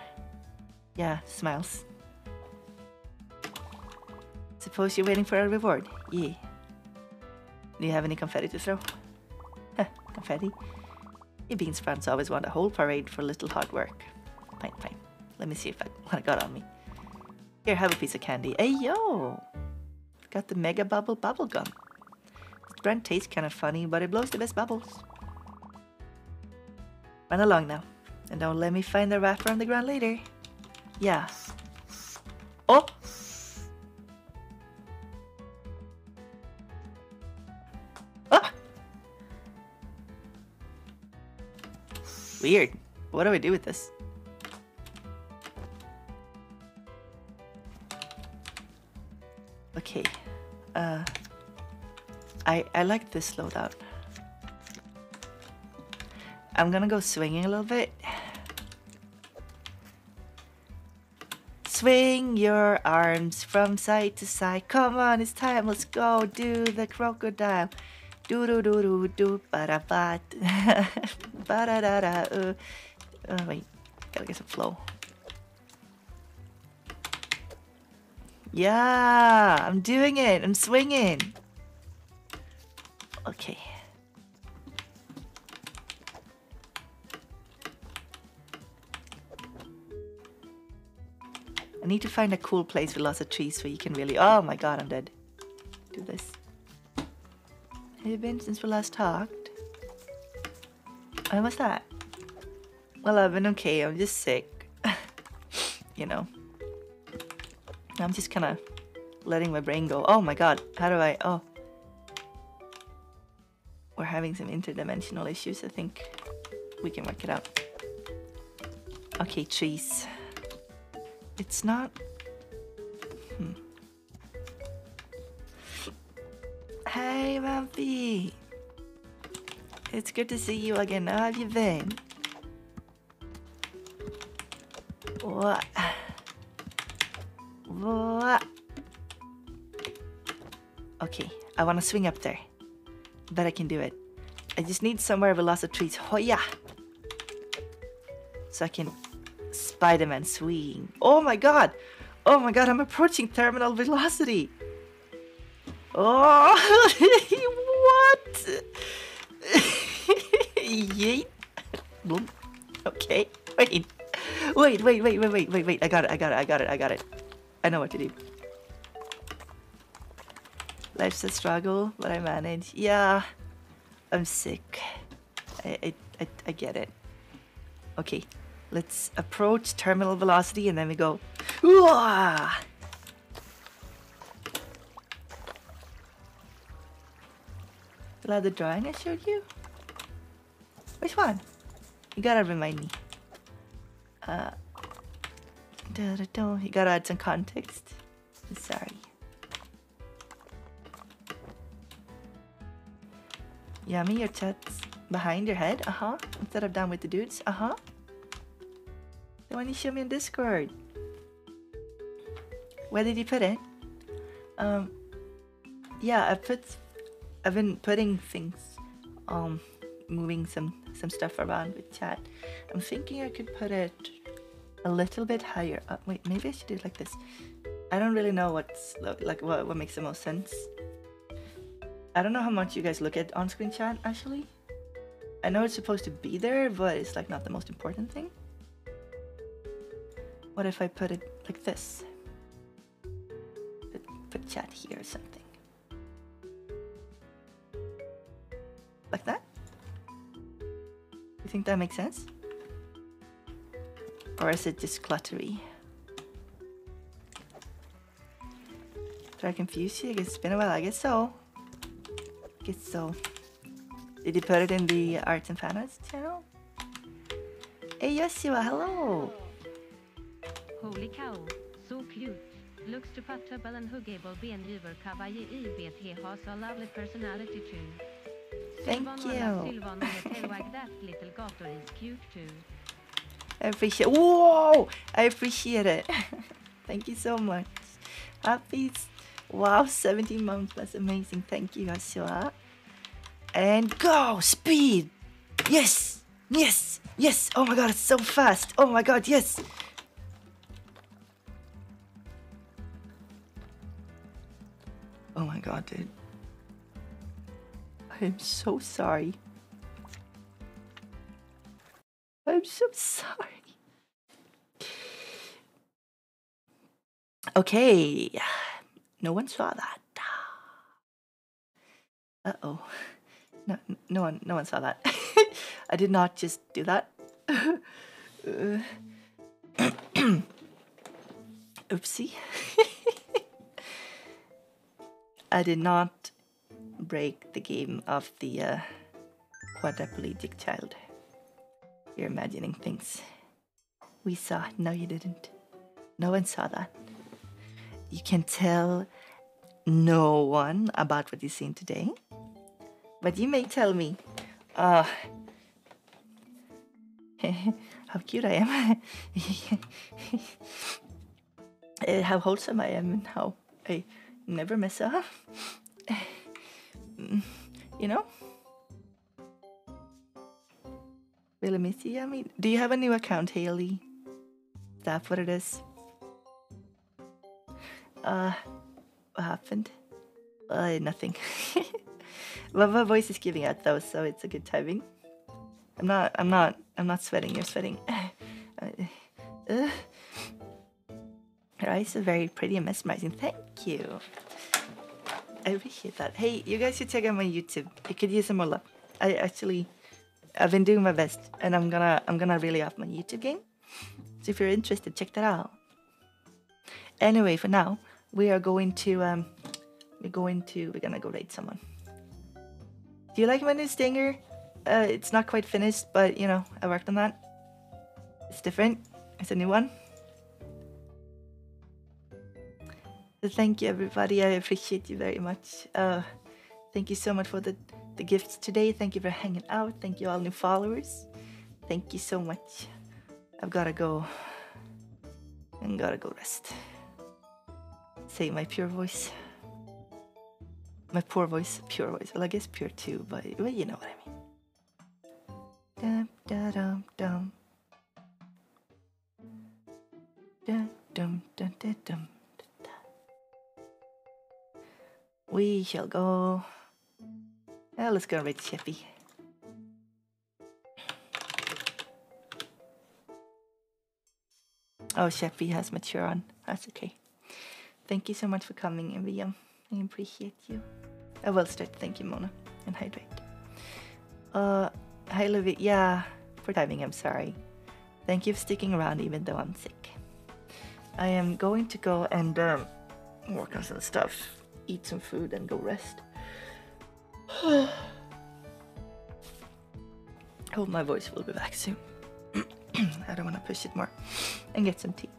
Yeah, smiles. Suppose you're waiting for a reward. Yeah. Do you have any confetti to throw? Confetti. You beans friends always want a whole parade for a little hard work. Fine, fine. Let me see if I what I got on me. Here, have a piece of candy. Hey yo! Got the Mega Bubble Bubble Gum. This brand tastes kind of funny, but it blows the best bubbles. Run along now, and don't let me find the wrapper on the ground later. Yeah. Oh! Weird. What do I do with this? Okay. Uh, I I like this loadout. I'm gonna go swinging a little bit. Swing your arms from side to side. Come on, it's time. Let's go do the crocodile. Do do do do do <laughs> ba da ba ba da da da. Uh, oh, wait, gotta get some flow. Yeah, I'm doing it. I'm swinging. Okay. I need to find a cool place with lots of trees where you can really. Oh my god, I'm dead. Do this. Have you been since we last talked? How was that? Well, I've been okay. I'm just sick. <laughs> you know. I'm just kind of letting my brain go. Oh my god, how do I? Oh. We're having some interdimensional issues. I think we can work it out. Okay, trees. It's not. Hey, Vampy. It's good to see you again. How have you been? What? What? Okay, I want to swing up there. Bet I can do it. I just need somewhere with lots of trees. Hoya! So I can Spider-Man swing. Oh my god! Oh my god, I'm approaching terminal velocity! Oh! <laughs> what? <laughs> Yeet! Okay, wait. Wait, wait, wait, wait, wait, wait, wait. I got it, I got it, I got it, I got it. I know what to do. Life's a struggle, but I manage. Yeah, I'm sick. I, I, I, I get it. Okay, let's approach terminal velocity and then we go. Still the drawing I showed you? Which one? You gotta remind me. Uh, da, da. You gotta add some context. Sorry. Yummy, your chat's behind your head, uh-huh. Instead of down with the dudes, uh-huh. The one you showed me on Discord. Where did you put it? Um, yeah, I put, I've been putting things, um, moving some, some stuff around with chat. I'm thinking I could put it a little bit higher up. Wait, maybe I should do it like this. I don't really know what's like what, what makes the most sense. I don't know how much you guys look at on-screen chat actually. I know it's supposed to be there, but it's like not the most important thing. What if I put it like this? Put, put chat here or something. Like that? You think that makes sense? Or is it just cluttery? Did I confuse you? It's been a while. I guess so. I guess so. Did you put it in the Arts and Fan channel? Hey Yoshua, hello! Holy cow, so cute. Looks to fattable and huggable över kawaii IBT has a lovely personality too. Thank you. Walla Sylvan on the tail wag that <laughs> little gator is cute too. I appreciate. Whoa! I appreciate it. <laughs> Thank you so much. Happy. Wow, 17 months. That's amazing. Thank you, Yoshua. And go! Speed! Yes! Yes! Yes! Oh my god, it's so fast! Oh my god, yes! Oh my god, dude. I am so sorry. I'm so <laughs> sorry. Okay. No one saw that. Uh oh. No, no one, no one saw that. <laughs> I did not just do that. Uh, <laughs> Oopsie. I did not break the game of the uh, quadriplegic child. You're imagining things. We saw. No, you didn't. No one saw that. You can tell no one about what you've seen today, but you may tell me. Uh, <laughs> how cute I am. <laughs> Uh, how wholesome I am and how I never mess up. <laughs> You know? Really miss you, Yummy. Do you have a new account, Haley? Is that what it is? Uh, what happened? Uh, nothing. <laughs> well, my voice is giving out though, so it's a good timing. I'm not, I'm not, I'm not sweating, you're sweating. <laughs> Uh, your eyes are very pretty and mesmerizing. Thank you. I appreciate that. Hey, you guys should check out my YouTube. You could use some more love. I actually, I've been doing my best, and I'm gonna, I'm gonna really up my YouTube game. So if you're interested, check that out. Anyway, for now, we are going to, um, we're going to, we're gonna go raid someone. Do you like my new stinger? Uh, it's not quite finished, but you know, I worked on that. It's different. It's a new one. Thank you, everybody. I appreciate you very much. Uh, thank you so much for the, the gifts today. Thank you for hanging out. Thank you, all new followers. Thank you so much. I've got to go and gotta go rest. Say my pure voice. My poor voice, pure voice. Well, I guess pure too, but well, you know what I mean. Dum da dum dum. Dum dum dum dum We shall go. Well, let's go raid Sheffy. Oh, Sheffy has mature on. That's okay. Thank you so much for coming, Envium. I appreciate you. I will start. Thank you, Mona. And hydrate. Uh, hi, Livy. Yeah, for timing, I'm sorry. Thank you for sticking around even though I'm sick. I am going to go and um, work on some stuff, eat some food, and go rest. <sighs> Hope my voice will be back soon. <clears throat> I don't want to push it more. And get some tea.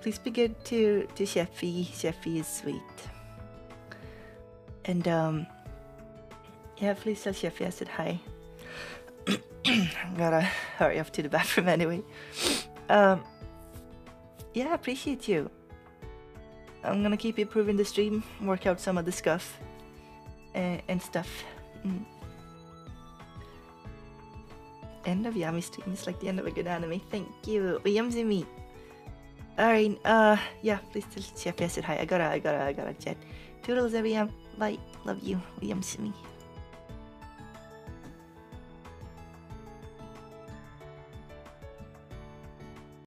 Please be good to, to Sheffy. Sheffy is sweet. And um yeah, please tell Sheffy I said hi. <clears throat> Gotta hurry off to the bathroom <laughs> anyway. Um yeah, appreciate you. I'm gonna keep improving the stream, work out some of the scuff uh, and stuff. Mm. End of Yami stream is like the end of a good anime. Thank you. Yumsy me. Alright, uh yeah, please tell Chef I said hi. I gotta I gotta I gotta chat. Toodles everyone. Bye. Love you. Yumsy me.